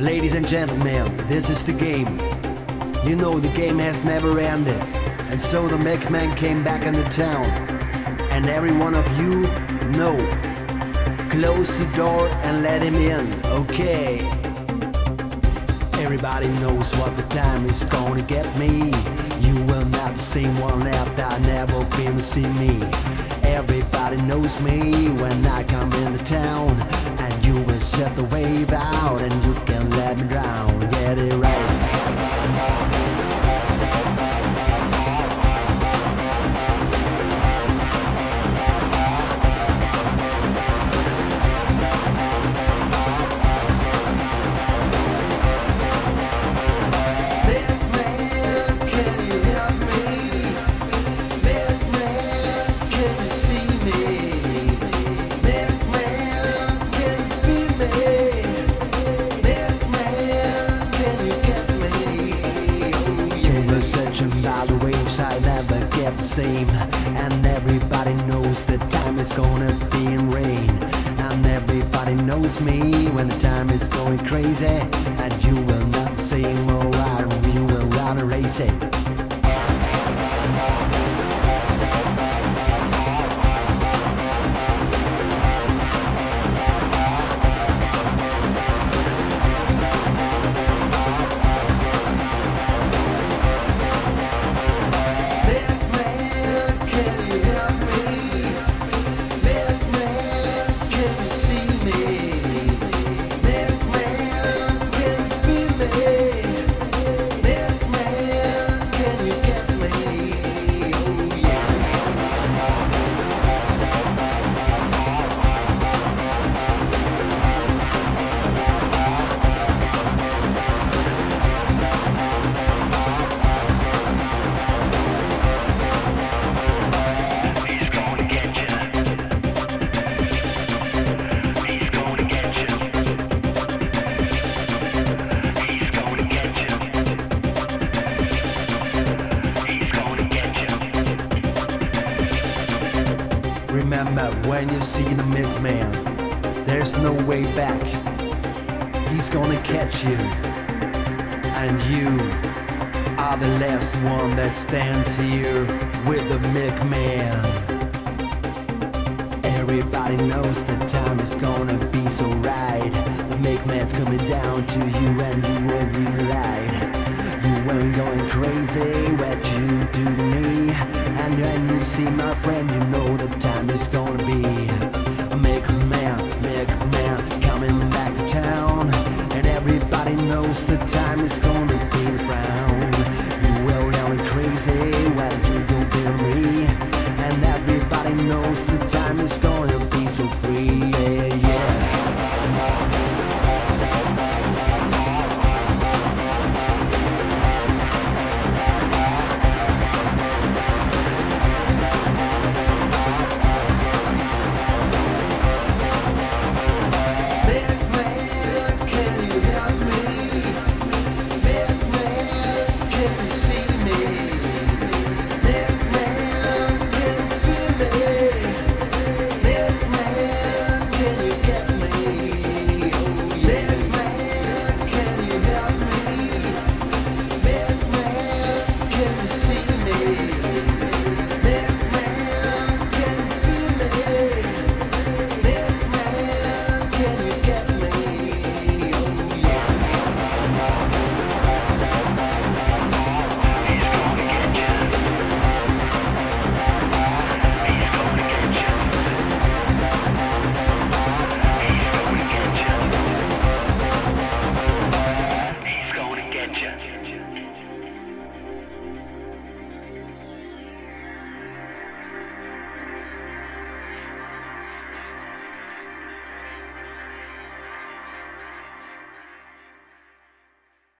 Ladies and gentlemen, this is the game. You know the game has never ended. And so the Milkman came back in the town. And every one of you know. Close the door and let him in, okay? Everybody knows what the time is gonna get me. You will not the same one left, I never been to see me. Everybody knows me when I come into town. You will set the wave out and you can let me drown. Get it right. Same. And everybody knows the time is gonna be in rain. And everybody knows me when the time is going crazy. And you will not sing right, you will run a Remember when you see the milkman, there's no way back. He's gonna catch you, and you are the last one that stands here with the Milkman. Everybody knows the time is gonna be so right. The Milkman's coming down to you, and you will green light. You ain't going crazy, what you do see my friend, you know the time is gonna be